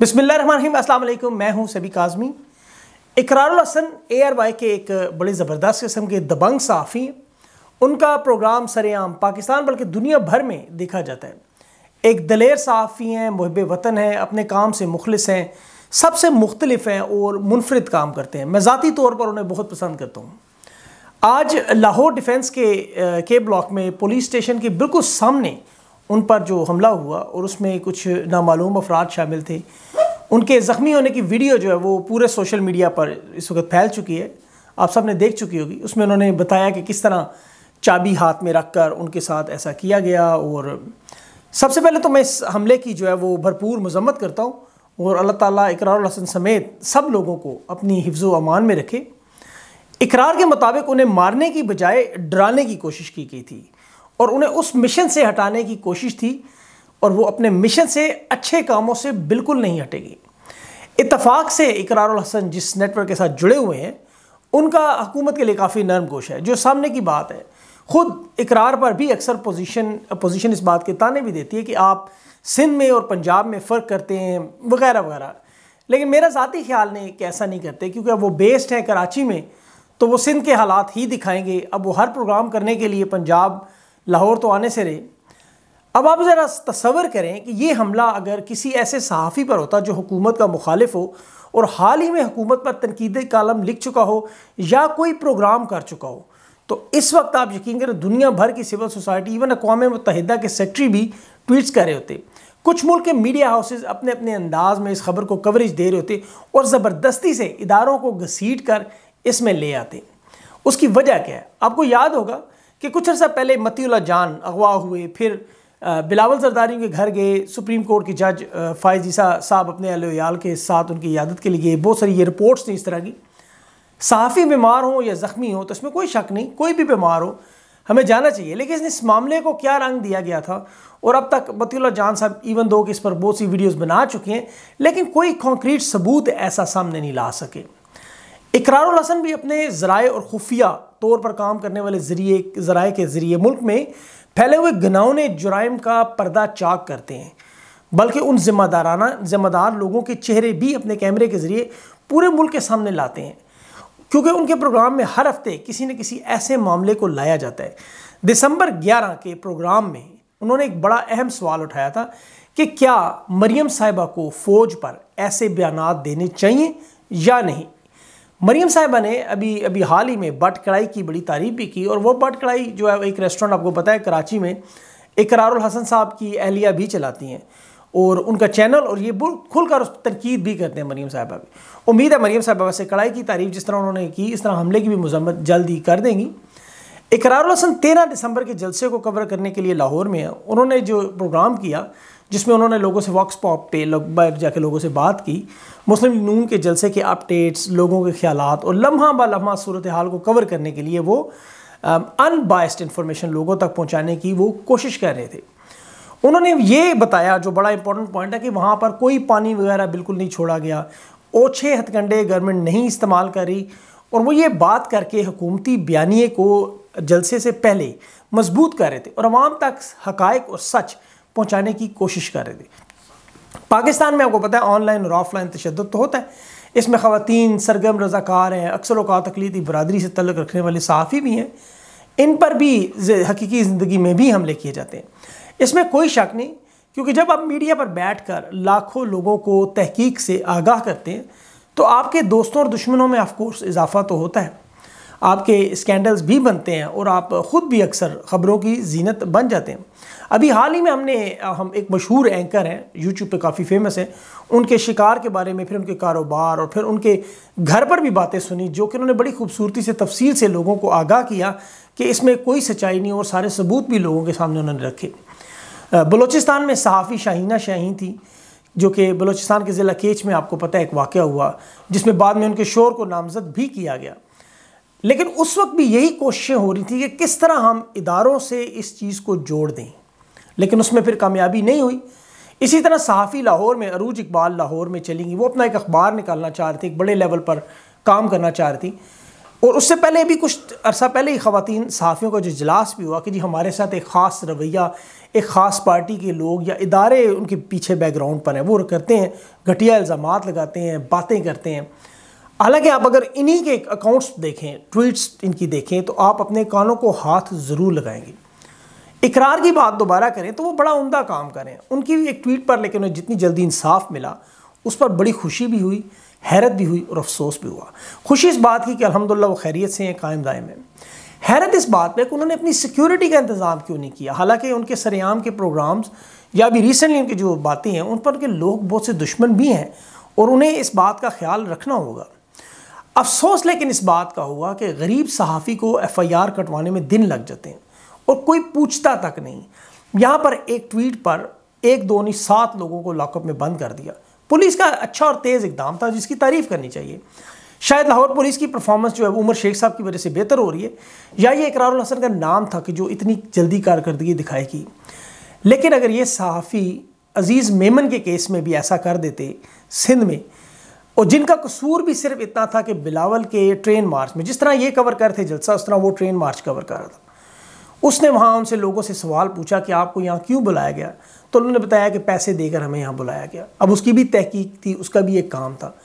अस्सलाम वालेकुम मैं हूँ सभी Kazmi. Ikrarul Hasan A R Y के एक बड़े ज़बरदस्त किस्म के दबंग सहाफ़ी हैं उनका प्रोग्राम सरेआम पाकिस्तान बल्कि दुनिया भर में देखा जाता है। एक दलेर सहाफ़ी हैं मुहब वतन हैं, अपने काम से मुखलस हैं, सबसे मुख्तलिफ़ हैं और मुनफरद काम करते हैं। मैं ज़ाती तौर पर उन्हें बहुत पसंद करता हूँ। आज लाहौर डिफेंस के के ब्लॉक में पुलिस स्टेशन के बिल्कुल सामने उन पर जो हमला हुआ और उसमें कुछ नामालूम अफराद शामिल थे। उनके ज़ख्मी होने की वीडियो जो है वो पूरे सोशल मीडिया पर इस वक्त फैल चुकी है। आप सबने देख चुकी होगी। उसमें उन्होंने बताया कि किस तरह चाबी हाथ में रख कर उनके साथ ऐसा किया गया और सबसे पहले तो मैं इस हमले की जो है वो भरपूर मजम्मत करता हूँ और अल्लाह ताला इकरार हसन समेत सब लोगों को अपनी हिफ्ज़ अमान में रखे। इकरार के मुताबिक उन्हें मारने की बजाय डराने की कोशिश की गई थी। और उन्हें उस मिशन से हटाने की कोशिश थी और वो अपने मिशन से अच्छे कामों से बिल्कुल नहीं हटेगी। इतफाक़ से इकरार हसन जिस नेटवर्क के साथ जुड़े हुए हैं, उनका हुकूमत के लिए काफ़ी नरम गोश है, जो सामने की बात है। ख़ुद इकरार पर भी अक्सर पोजीशन अपोजिशन इस बात के ताने भी देती है कि आप सिंध में और पंजाब में फ़र्क करते हैं, वगैरह वगैरह। लेकिन मेरा ज़ाती ख्याल नहीं कि ऐसा नहीं करते, क्योंकि अब वो बेस्ड है कराची में तो वो सिंध के हालात ही दिखाएँगे। अब वो हर प्रोग्राम करने के लिए पंजाब लाहौर तो आने से रहे। अब आप ज़रा तस्वर करें कि ये हमला अगर किसी ऐसे सहाफ़ी पर होता जो हुकूमत का मुखालिफ हो और हाल ही में हुकूमत पर तनकीद कालम लिख चुका हो या कोई प्रोग्राम कर चुका हो तो इस वक्त आप यकीन करें दुनिया भर की सिविल सोसाइटी, इवन अकवा मुतहदा के सेक्रेटरी भी ट्वीट्स कर रहे होते। कुछ मुल्क के मीडिया हाउसेज अपने अपने अंदाज में इस खबर को कवरेज दे रहे होते और ज़बरदस्ती से इदारों को घसीट कर इसमें ले आते। उसकी वजह क्या है? आपको याद होगा कि कुछ अर्सा पहले मतीउल्ला जान अगवा हुए, फिर बिलावल जरदारी के घर गए, सुप्रीम कोर्ट के जज फायजीसा साहब अपने अलोयाल के साथ उनकी यादत के लिए गए। बहुत सारी ये रिपोर्ट्स थी इस तरह की। सहाफ़ी बीमार हो या ज़ख्मी हो तो इसमें कोई शक नहीं, कोई भी बीमार हो, हमें जाना चाहिए। लेकिन इस मामले को क्या रंग दिया गया था? और अब तक मतीउल्ला जान साहब इवन दो कि इस पर बहुत सी वीडियोस बना चुके हैं, लेकिन कोई कॉन्क्रीट सबूत ऐसा सामने नहीं ला सके। इकरार हसन भी अपने ज़राए और खुफिया तौर पर काम करने वाले ज़रिए, ज़राए के ज़रिए मुल्क में फैले हुए घनावने जुराइम का पर्दा चाक करते हैं। बल्कि उन ज़िम्मेदाराना, ज़िम्मेदार लोगों के चेहरे भी अपने कैमरे के ज़रिए पूरे मुल्क के सामने लाते हैं। क्योंकि उनके प्रोग्राम में हर हफ़्ते किसी न किसी ऐसे मामले को लाया जाता है। दिसंबर 11 के प्रोग्राम में उन्होंने एक बड़ा अहम सवाल उठाया था कि क्या मरियम साहिबा को फ़ौज पर ऐसे बयान देने चाहिए या नहीं? मरियम साहिबा ने अभी अभी हाल ही में बट कढ़ाई की बड़ी तारीफ़ भी की और वो बट कढ़ाई जो है एक रेस्टोरेंट आपको पता है, कराची में इकरारुल हसन साहब की अहलिया भी चलाती हैं और उनका चैनल और ये खुलकर उस तनकीद भी करते हैं मरीम साहबा भी उम्मीद है मरीम साहबा वैसे कढ़ाई की तारीफ़ जिस तरह उन्होंने की, इस तरह हमले की भी मजम्मत जल्द ही कर देंगी। इकरार हसन तेरह दिसंबर के जलसे को कवर करने के लिए लाहौर में है। उन्होंने जो प्रोग्राम किया जिसमें उन्होंने लोगों से वॉक्स पॉप पे, लोग जाके लोगों से बात की। मुस्लिम नून के जलसे के अपडेट्स लोगों के ख्याल और लम्हा ब लम्हा सूरत हाल को कवर करने के लिए वो अनबायस्ड इन्फॉर्मेशन लोगों तक पहुँचाने की वो कोशिश कर रहे थे। उन्होंने ये बताया, जो बड़ा इंपॉर्टेंट पॉइंट है कि वहाँ पर कोई पानी वगैरह बिल्कुल नहीं छोड़ा गया। ओछे हथकंडे गवर्नमेंट नहीं इस्तेमाल करी और वो ये बात करके हुकूमती बयानिए को जलसे से पहले मज़बूत कर रहे थे। और आवाम तक हकायक और सच पहुँचाने की कोशिश कर रहे थे। पाकिस्तान में आपको पता है, ऑनलाइन और ऑफलाइन तशद तो होता है। इसमें ख़वान सरगम रजाकार हैं, अक्सर अवकात अकलीती बरदरी से तल्लक रखने वाले सहाफ़ी भी हैं। इन पर भी हकीकी ज़िंदगी में भी हमले किए जाते हैं। इसमें कोई शक नहीं, क्योंकि जब आप मीडिया पर बैठ कर लाखों लोगों को तहकीक से आगाह करते हैं तो आपके दोस्तों और दुश्मनों में ऑफकोर्स इजाफा तो होता है। आपके स्कैंडल्स भी बनते हैं और आप ख़ुद भी अक्सर ख़बरों की जीनत बन जाते हैं। अभी हाल ही में हमने, हम एक मशहूर एंकर हैं यूट्यूब पे काफ़ी फ़ेमस हैं। उनके शिकार के बारे में, फिर उनके कारोबार और फिर उनके घर पर भी बातें सुनी, जो कि उन्होंने बड़ी खूबसूरती से तफसील से लोगों को आगाह किया कि इसमें कोई सच्चाई नहीं और सारे सबूत भी लोगों के सामने उन्होंने रखे। बलूचिस्तान में सहाफ़ी शाहीना शाहीन थी, जो कि बलूचिस्तान के ज़िला केच में आपको पता है एक वाक़ हुआ, जिसमें बाद में उनके शोर को नामजद भी किया गया। लेकिन उस वक्त भी यही कोशिशें हो रही थी कि किस तरह हम इदारों से इस चीज़ को जोड़ दें। लेकिन उसमें फिर कामयाबी नहीं हुई। इसी तरह सहाफ़ी लाहौर में, अरूज इकबाल लाहौर में चलेंगी वो अपना एक अखबार निकालना चाह रही थी, एक बड़े लेवल पर काम करना चाह रही थी। और उससे पहले भी कुछ अरसा पहले ही ख़वान सहाफ़ियों का जो इजलास भी हुआ कि जी हमारे साथ एक ख़ास रवैया, एक ख़ास पार्टी के लोग या इदारे उनके पीछे बैकग्राउंड पर हैं। वो करते हैं, घटिया इल्ज़ाम लगाते हैं, बातें करते हैं। हालाँकि आप अगर इन्हीं के अकाउंट्स देखें ट्वीट्स इनकी देखें तो आप अपने कानों को हाथ ज़रूर लगाएँगे। इकरार की बात दोबारा करें तो वो बड़ा उमदा काम करें उनकी एक ट्वीट पर, लेकिन उन्हें जितनी जल्दी इंसाफ मिला, उस पर बड़ी खुशी भी हुई, हैरत भी हुई और अफसोस भी हुआ। खुशी इस बात की कि अलहमदिल्ला वो खैरियत से हैं, कायम दायम में। हैरत इस बात पर कि उन्होंने अपनी सिक्योरिटी का इंतज़ाम क्यों नहीं किया? हालाँकि उनके सरेआम के प्रोग्राम्स या अभी रिसेंटली उनकी जो बातें हैं, उन पर उनके लोग बहुत से दुश्मन भी हैं, और उन्हें इस बात का ख्याल रखना होगा। अफसोस लेकिन इस बात का हुआ कि गरीब सहाफ़ी को एफ़ आई आर कटवाने में दिन लग जाते हैं और कोई पूछता तक नहीं। यहाँ पर एक ट्वीट पर एक, दो नहीं, सात लोगों को लॉकअप में बंद कर दिया। पुलिस का अच्छा और तेज़ इकदाम था जिसकी तारीफ़ करनी चाहिए। शायद लाहौर पुलिस की परफॉर्मेंस जो है उमर शेख साहब की वजह से बेहतर हो रही है। या ये इकरार हसन का नाम था कि जो इतनी जल्दी कारकर्दगी दिखाएगी। लेकिन अगर ये सहाफ़ी अज़ीज़ मेमन के केस में भी ऐसा कर देते, सिंध में और जिनका कसूर भी सिर्फ़ इतना था कि बिलावल के ट्रेन मार्च में, जिस तरह ये कवर कर रहे थे जलसा, उस तरह वो ट्रेन मार्च कवर कर रहा था। उसने वहाँ उनसे लोगों से सवाल पूछा कि आपको यहाँ क्यों बुलाया गया? तो उन्होंने बताया कि पैसे देकर हमें यहाँ बुलाया गया। अब उसकी भी तहकीक थी, उसका भी एक काम था।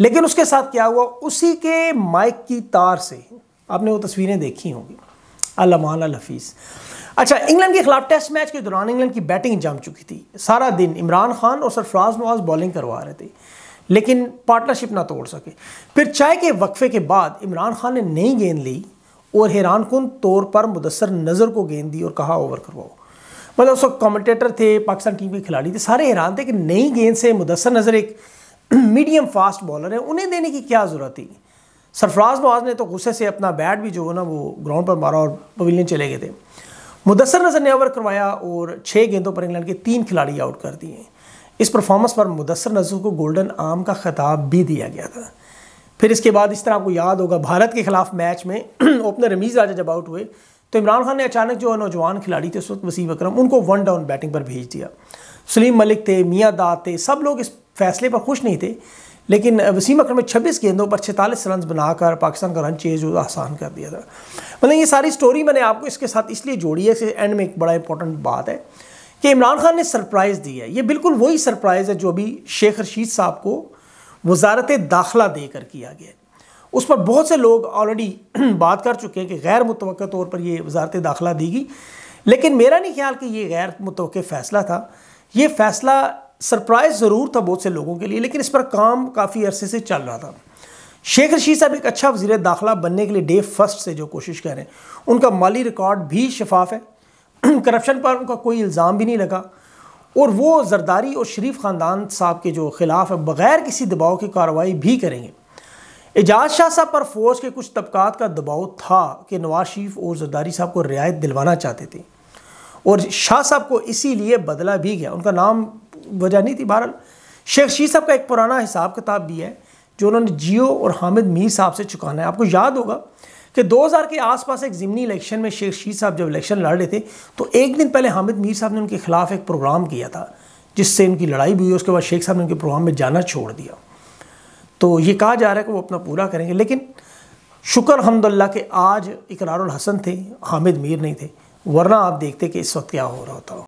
लेकिन उसके साथ क्या हुआ? उसी के माइक की तार से, आपने वो तस्वीरें देखी होंगी। अलमान हफीज़। अच्छा इंग्लैंड के खिलाफ टेस्ट मैच के दौरान इंग्लैंड की बैटिंग जम चुकी थी। सारा दिन इमरान खान और सरफराज नवाज़ बॉलिंग करवा रहे थे। लेकिन पार्टनरशिप ना तोड़ सके। फिर चाय के वक्फे के बाद इमरान खान ने नई गेंद ली और हैरान कन तौर पर मुदसर नज़र को गेंद दी और कहा, ओवर करवाओ। मतलब उस वक्त कॉमेंटेटर थे, पाकिस्तान टीम के खिलाड़ी थे, सारे हैरान थे कि नई गेंद से मुदसर नज़र एक मीडियम फास्ट बॉलर है, उन्हें देने की क्या ज़रूरत थी? सरफराज नवाज़ ने तो गुस्से से अपना बैट भी जो है ना, वो ग्राउंड पर मारा और पवेलियन चले गए थे। मुदसर नज़र ने ओवर करवाया और छः गेंदों पर इंग्लैंड के तीन खिलाड़ी आउट कर दिए। इस परफॉर्मेंस पर मुदसर नज़र को गोल्डन आर्म का खिताब भी दिया गया था। फिर इसके बाद इस तरह आपको याद होगा, भारत के खिलाफ मैच में ओपनर रमीज़ राजा जब आउट हुए तो इमरान खान ने अचानक जो नौजवान खिलाड़ी थे उस वक्त वसीम अक्रम, उनको वन डाउन बैटिंग पर भेज दिया। सलीम मलिक थे, मियाँ दाद थे, सब लोग इस फैसले पर खुश नहीं थे, लेकिन वसीम अक्रम ने छब्बीस गेंदों पर छतालीस रन बनाकर पाकिस्तान का रन चेज आसान कर दिया था। मतलब ये सारी स्टोरी मैंने आपको इसके साथ इसलिए जोड़ी है एंड में एक बड़ा इंपॉर्टेंट बात है। कि इमरान खान ने सरप्राइज़ दी है। ये बिल्कुल वही सरप्राइज़ है जो अभी शेख रशीद साहब को वजारत दाखिला देकर किया गया है। उस पर बहुत से लोग ऑलरेडी बात कर चुके हैं कि गैर मुतव तौर पर यह वजारत दाखिला देगी। लेकिन मेरा नहीं ख्याल कि ये गैर मुतव फ़ैसला था। ये फ़ैसला सरप्राइज़ ज़रूर था बहुत से लोगों के लिए, लेकिन इस पर काम काफ़ी अरसे से चल रहा था। शेख रशीद साहब एक अच्छा वज़ीर दाखिला बनने के लिए डे फ़र्स्ट से जो कोशिश कर रहे हैं, उनका माली रिकॉर्ड भी शफाफ है। करप्शन पर उनका कोई इल्ज़ाम भी नहीं लगा। और वो जरदारी और शरीफ ख़ानदान साहब के जो ख़िलाफ़ है, बग़ैर किसी दबाव की कार्रवाई भी करेंगे। एजाज शाह साहब पर फौज के कुछ तबकात का दबाव था कि नवाज़ शरीफ और जरदारी साहब को रियायत दिलवाना चाहते थे। और शाह साहब को इसीलिए बदला भी गया। उनका नाम वजह नहीं थी बहरहाल। शेख शी साहब का एक पुराना हिसाब किताब भी है, जो उन्होंने जियो और हामिद मीर साहब से चुकाना है। आपको याद होगा कि 2000 के आसपास एक ज़िमनी इलेक्शन में शेख शीद साहब जब इलेक्शन लड़ रहे थे तो एक दिन पहले हामिद मीर साहब ने उनके खिलाफ एक प्रोग्राम किया था, जिससे उनकी लड़ाई भी हुई, उसके बाद शेख साहब ने उनके प्रोग्राम में जाना छोड़ दिया। तो ये कहा जा रहा है कि वो अपना पूरा करेंगे, लेकिन शुक्र हमदुल्ला के आज इकरार हसन थे, हामिद मीर नहीं थे, वरना आप देखते कि इस वक्त क्या हो रहा होता